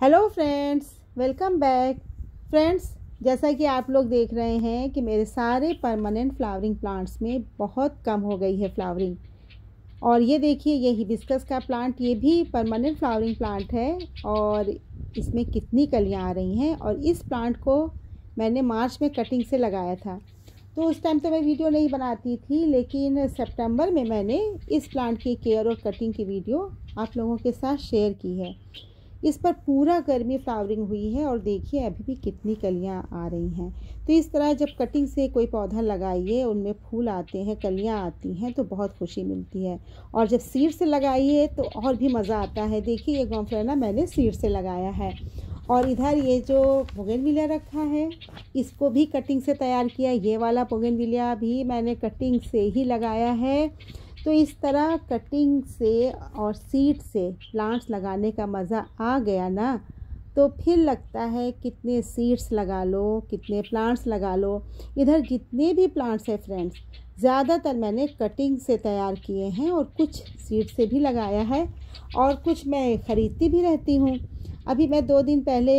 Hello friends welcome back friends जैसा कि आप लोग देख रहे हैं कि मेरे सारे परमानेंट फ्लावरिंग प्लांट्स में बहुत कम हो गई है फ्लावरिंग और ये देखिए, ये हिबिस्कस का प्लांट ये भी परमानेंट फ्लावरिंग प्लांट है और इसमें कितनी कलियाँ आ रही हैं और इस प्लांट को मैंने मार्च में कटिंग से लगाया था। तो उस टाइम तो मैं वीडियो नहीं बनाती थी, लेकिन सितंबर में मैंने इस प्लांट की केयर और कटिंग की वीडियो आप लोगों के साथ शेयर की है। इस पर पूरा गर्मी फ्लावरिंग हुई है और देखिए अभी भी कितनी कलियाँ आ रही हैं। तो इस तरह जब कटिंग से कोई पौधा लगाइए, उनमें फूल आते हैं, कलियाँ आती हैं तो बहुत खुशी मिलती है। और जब सीड से लगाइए तो और भी मज़ा आता है। देखिए, ये गौफलाना मैंने सीड से लगाया है। और इधर ये जो बोगनविलिया रखा है, इसको भी कटिंग से तैयार किया ये वाला बोगनविलिया भी मैंने कटिंग से ही लगाया है। तो इस तरह कटिंग से और सीड से प्लांट्स लगाने का मज़ा आ गया ना? तो फिर लगता है कितने सीड्स लगा लो, कितने प्लांट्स लगा लो। इधर जितने भी प्लांट्स हैं फ्रेंड्स ज़्यादातर मैंने कटिंग से तैयार किए हैं और कुछ सीड से भी लगाया है और कुछ मैं ख़रीदती भी रहती हूँ। अभी मैं दो दिन पहले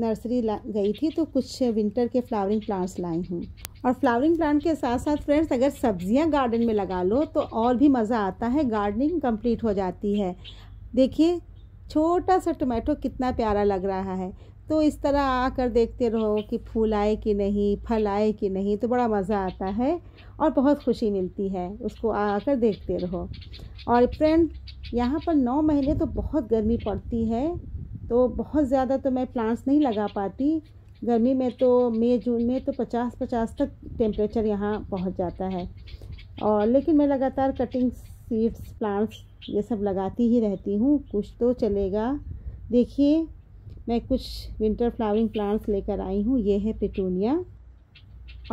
नर्सरी गई थी तो कुछ विंटर के फ्लावरिंग प्लांट्स लाई हूँ। और फ्लावरिंग प्लांट के साथ साथ फ्रेंड्स अगर सब्ज़ियाँ गार्डन में लगा लो तो और भी मज़ा आता है। गार्डनिंग कंप्लीट हो जाती है। देखिए, छोटा सा टोमेटो कितना प्यारा लग रहा है। तो इस तरह आकर देखते रहो कि फूल आए कि नहीं, फल आए कि नहीं तो बड़ा मज़ा आता है और बहुत खुशी मिलती है। उसको आकर देखते रहो। और फ्रेंड यहाँ पर नौ महीने तो बहुत गर्मी पड़ती है तो बहुत ज़्यादा तो मैं प्लांट्स नहीं लगा पाती। गर्मी में तो मई, जून में तो पचास पचास तक टेम्परेचर यहाँ पहुँच जाता है। और लेकिन मैं लगातार कटिंग सीड्स प्लांट्स ये सब लगाती ही रहती हूँ। कुछ तो चलेगा। देखिए, मैं कुछ विंटर फ्लावरिंग प्लांट्स लेकर आई हूँ। ये है पिटूनिया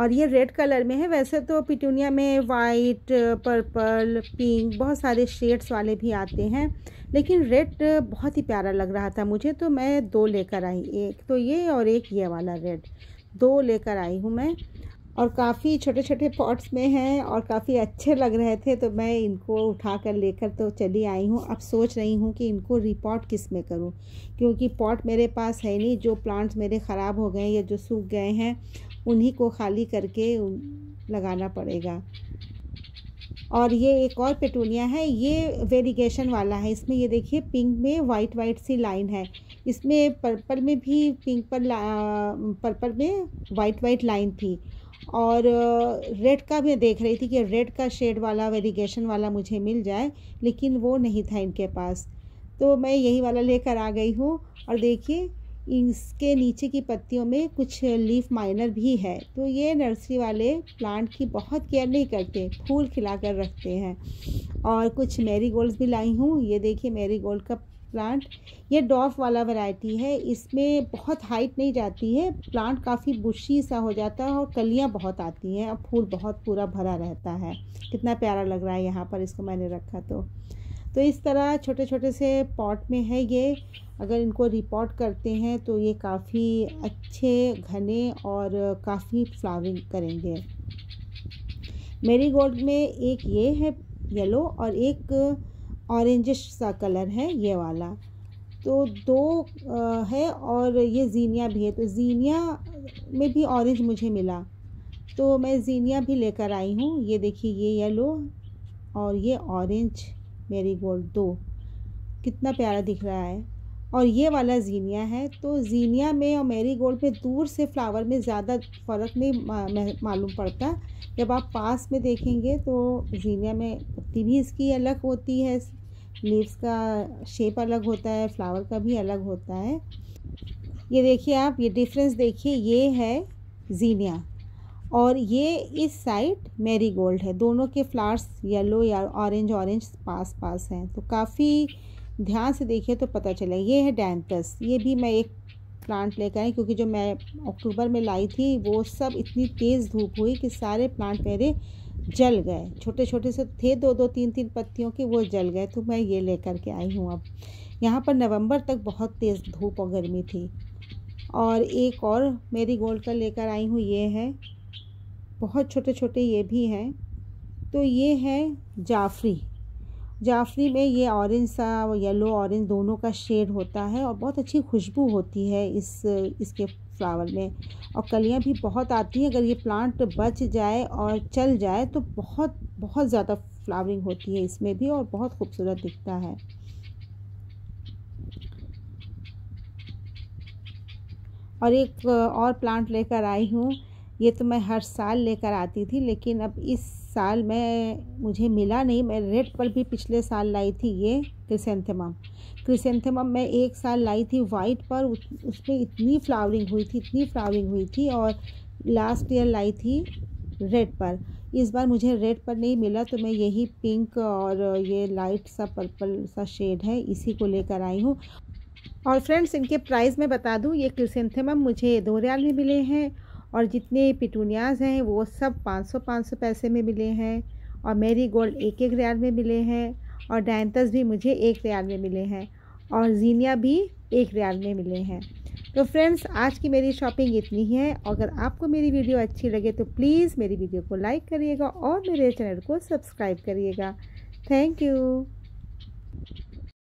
और ये रेड कलर में है। वैसे तो पिटूनिया में वाइट पर्पल पिंक बहुत सारे शेड्स वाले भी आते हैं। लेकिन रेड बहुत ही प्यारा लग रहा था मुझे तो मैं दो लेकर आई एक। तो ये और एक ये वाला रेड दो लेकर आई हूँ मैं। और काफ़ी छोटे छोटे पॉट्स में हैं और काफ़ी अच्छे लग रहे थे तो मैं इनको उठा कर लेकर तो चली आई हूँ। अब सोच रही हूँ कि इनको रिपॉट किसमें करूँ, क्योंकि पॉट मेरे पास है नहीं। जो प्लांट्स मेरे ख़राब हो गए या जो सूख गए हैं, उन्हीं को खाली करके लगाना पड़ेगा। और ये एक और पेटूनिया है, ये वेरिगेशन वाला है। इसमें ये देखिए पिंक में वाइट वाइट सी लाइन है। इसमें पर्पल में भी पिंक पर पर्पल में वाइट वाइट लाइन थी। और रेड का भी देख रही थी कि रेड का शेड वाला वेरिगेशन वाला मुझे मिल जाए, लेकिन वो नहीं था इनके पास। तो मैं यही वाला लेकर आ गई हूँ और देखिए, इसके नीचे की पत्तियों में कुछ लीफ माइनर भी है। तो ये नर्सरी वाले प्लांट की बहुत केयर नहीं करते, फूल खिला कर रखते हैं। और कुछ मेरी गोल्ड्स भी लाई हूँ। ये देखिए मेरी गोल्ड का प्लांट ये डॉफ वाला वैरायटी है। इसमें बहुत हाइट नहीं जाती है। प्लांट काफ़ी बुशी सा हो जाता है और कलियाँ बहुत आती हैं। और फूल बहुत पूरा भरा रहता है। कितना प्यारा लग रहा है यहाँ पर इसको मैंने रखा तो। तो इस तरह छोटे छोटे से पॉट में है ये। अगर इनको रिपोर्ट करते हैं तो ये काफ़ी अच्छे, घने और काफ़ी फ्लावरिंग करेंगे। मेरी गोल्ड में एक ये है येलो और एक ऑरेंजिश सा कलर है ये वाला। तो दो है और ये जीनिया भी है। तो जीनिया में भी ऑरेंज मुझे मिला। तो मैं जीनिया भी लेकर आई हूँ। ये देखिए, ये येलो और ये ऑरेंज मेरी गोल्ड। दो, कितना प्यारा दिख रहा है। और ये वाला जीनिया है। तो जीनिया में और मेरी गोल्ड पे दूर से फ्लावर में ज़्यादा फ़र्क नहीं मालूम पड़ता। जब आप पास में देखेंगे तो जीनिया में पत्ती भी इसकी अलग होती है। लीव्स का शेप अलग होता है, फ्लावर का भी अलग होता है। ये देखिए आप, ये डिफरेंस देखिए, ये है जीनिया और ये इस साइड मेरी गोल्ड है। दोनों के फ्लावर्स येलो या ऑरेंज ऑरेंज पास पास हैं। तो काफ़ी ध्यान से देखिए तो पता चले। ये है डैंतस ये भी मैं एक प्लांट लेकर आई क्योंकि जो मैं अक्टूबर में लाई थी, वो सब इतनी तेज़ धूप हुई कि सारे प्लांट मेरे जल गए। छोटे छोटे से थे दो दो तीन तीन पत्तियों के, वो जल गए। तो मैं ये लेकर के आई हूँ अब। यहाँ पर नवंबर तक बहुत तेज़ धूप और गर्मी थी। और एक और मेरी गोल्ड का लेकर आई हूँ, ये है। बहुत छोटे छोटे ये भी हैं। तो ये है जाफरी। जाफरी में ये ऑरेंज सा येलो ऑरेंज दोनों का शेड होता है और बहुत अच्छी खुशबू होती है इस, इसके फ्लावर में। और कलियाँ भी बहुत आती हैं, अगर ये प्लांट बच जाए और चल जाए तो बहुत बहुत ज़्यादा फ्लावरिंग होती है इसमें भी और बहुत खूबसूरत दिखता है। और एक, और प्लांट लेकर आई हूँ। ये तो मैं हर साल लेकर आती थी, लेकिन अब इस साल मैं, मुझे मिला नहीं, मैं रेड पर भी पिछले साल लाई थी ये क्रिसेंथेमम। क्रिसेंथेमम मैं एक साल लाई थी वाइट पर उसमें इतनी फ्लावरिंग हुई थी, इतनी फ्लावरिंग हुई थी और लास्ट ईयर लाई थी रेड पर। इस बार मुझे रेड पर नहीं मिला तो मैं यही पिंक और ये लाइट सा पर्पल सा शेड है, इसी को लेकर आई हूँ। और फ्रेंड्स, इनके प्राइस मैं बता दूँ, ये क्रिसेंथेमम मुझे दो रियाल में मिले हैं और जितने पिटूनियाज हैं, वो सब 500 500 पैसे में मिले हैं और मेरी गोल्ड एक एक रियाल में मिले हैं और डायंतस भी मुझे एक रियाल में मिले हैं और जीनिया भी एक रियाल में मिले हैं। तो फ्रेंड्स, आज की मेरी शॉपिंग इतनी ही है। अगर आपको मेरी वीडियो अच्छी लगे तो प्लीज़ मेरी वीडियो को लाइक करिएगा और मेरे चैनल को सब्सक्राइब करिएगा। Thank you.